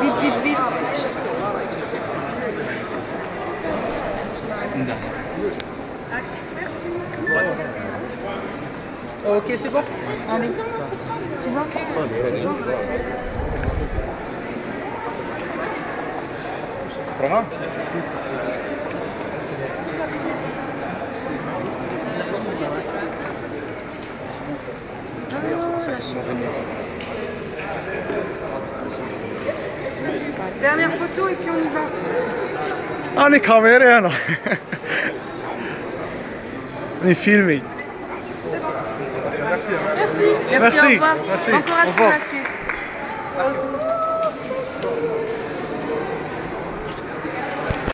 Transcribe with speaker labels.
Speaker 1: Vite, vite, vite.
Speaker 2: Ok, c'est bon
Speaker 1: Allez. Bon
Speaker 3: Prends-moi.
Speaker 1: Dernière photo et puis on y va.
Speaker 3: Ah, ni kamerayla. Ni filming.
Speaker 1: Merci. Merci,
Speaker 3: Merci.
Speaker 1: au revoir.
Speaker 3: Merci.
Speaker 1: Bon courage
Speaker 3: Au
Speaker 1: pour la suite.